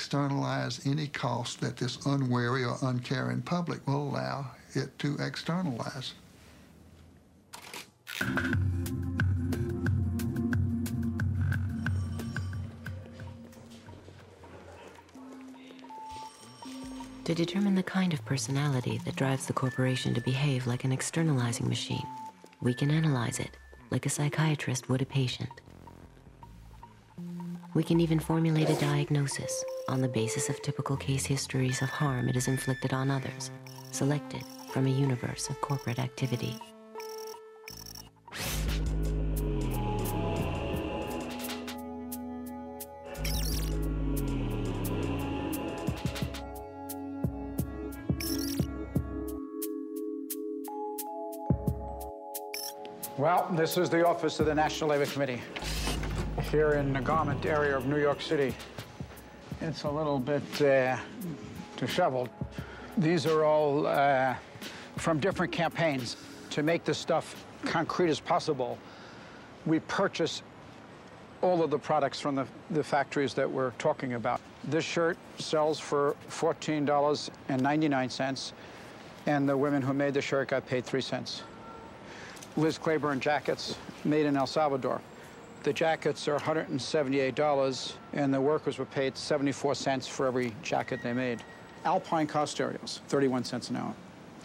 externalize any cost that this unwary or uncaring public will allow it to externalize. To determine the kind of personality that drives the corporation to behave like an externalizing machine, we can analyze it like a psychiatrist would a patient. We can even formulate a diagnosis on the basis of typical case histories of harm it has inflicted on others, selected from a universe of corporate activity. Well, this is the office of the National Labor Committee here in the garment area of New York City. It's a little bit uh, disheveled. These are all uh, from different campaigns. To make this stuff concrete as possible, we purchase all of the products from the, the factories that we're talking about. This shirt sells for $14.99, and the women who made the shirt got paid three cents. Liz Claiborne jackets made in El Salvador. The jackets are $178, and the workers were paid 74 cents for every jacket they made. Alpine stereos, 31 cents an hour.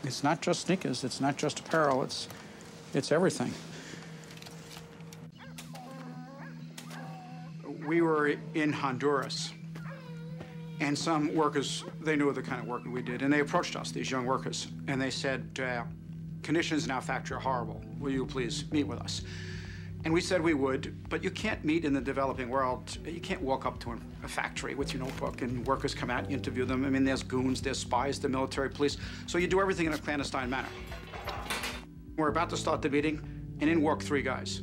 It's not just sneakers, it's not just apparel, it's, it's everything. We were in Honduras, and some workers, they knew the kind of work we did, and they approached us, these young workers, and they said, uh, conditions in our factory are horrible. Will you please meet with us? And we said we would, but you can't meet in the developing world. You can't walk up to a factory with your notebook and workers come out, you interview them. I mean, there's goons, there's spies, the military police. So you do everything in a clandestine manner. We're about to start the meeting, and in walk three guys.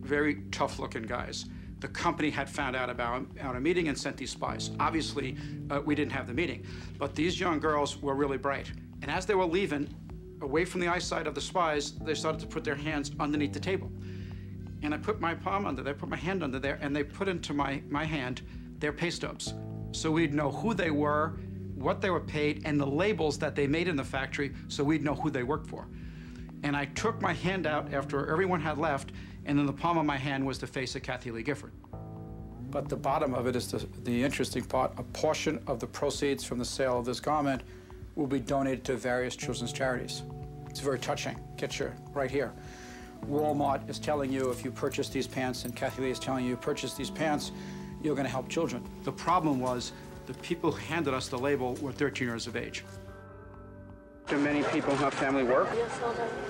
Very tough-looking guys. The company had found out about our meeting and sent these spies. Obviously, uh, we didn't have the meeting, but these young girls were really bright. And as they were leaving, away from the eyesight of the spies, they started to put their hands underneath the table. And I put my palm under there, put my hand under there, and they put into my, my hand their pay stubs. So we'd know who they were, what they were paid, and the labels that they made in the factory so we'd know who they worked for. And I took my hand out after everyone had left, and in the palm of my hand was the face of Kathie Lee Gifford. But the bottom of it is the, the interesting part. A portion of the proceeds from the sale of this garment will be donated to various children's charities. It's very touching. Get your right here. Walmart is telling you if you purchase these pants, and Kathie Lee is telling you purchase these pants, you're going to help children. The problem was the people who handed us the label were 13 years of age. Do many people have family work?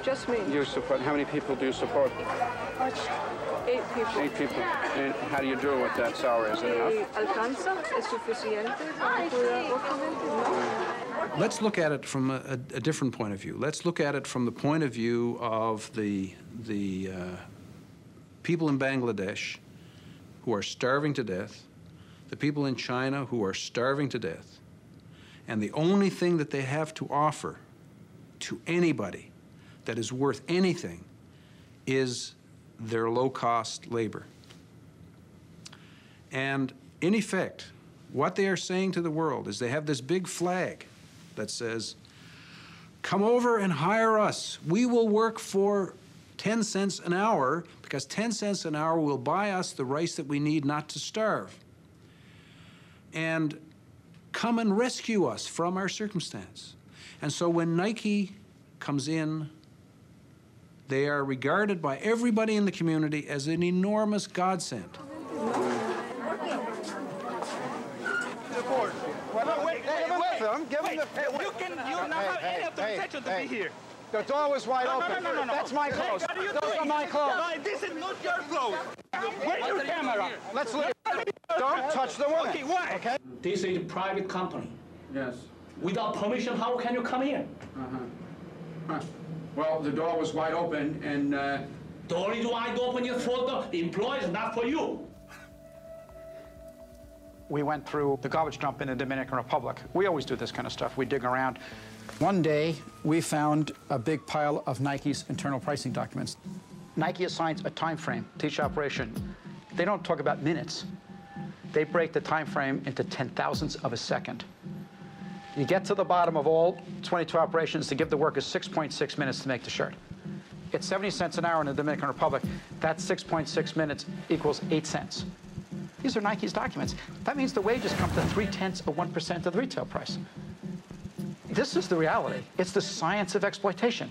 Just me. You support, how many people do you support? Eight people. Eight people. And how do you do with that salary? Is it enough? ¿Alcanza? ¿Es suficiente para cuidar otra gente? No. Let's look at it from a, a, different point of view. Let's look at it from the point of view of the, the uh, people in Bangladesh who are starving to death, the people in China who are starving to death, and the only thing that they have to offer to anybody that is worth anything is their low-cost labor. And in effect, what they are saying to the world is they have this big flag that says, come over and hire us. We will work for 10 cents an hour because 10 cents an hour will buy us the rice that we need not to starve. And come and rescue us from our circumstance. And so when Nike comes in, they are regarded by everybody in the community as an enormous godsend. Give him the. You can, you don't have any of the authorization to be here. The door was wide No, no, open. no, no, no. That's my clothes. what are you Those doing? are my clothes. No, this is not your clothes. Where's your camera? Let's look. Don't touch the woman. Okay, why? Okay? This is a private company. Yes. Without permission, how can you come in? Huh. Well, the door was wide open, and uh, Door is wide open is for the employees, not for you. We went through the garbage dump in the Dominican Republic. We always do this kind of stuff. We dig around. One day, we found a big pile of Nike's internal pricing documents. Nike assigns a time frame to each operation. They don't talk about minutes. they break the time frame into ten thousandths of a second. You get to the bottom of all 22 operations to give the workers 6.6 minutes to make the shirt. It's 70 cents an hour in the Dominican Republic. That 6.6 minutes equals 8 cents. These are Nike's documents. That means the wages come to three tenths of 1% of the retail price. This is the reality. It's the science of exploitation.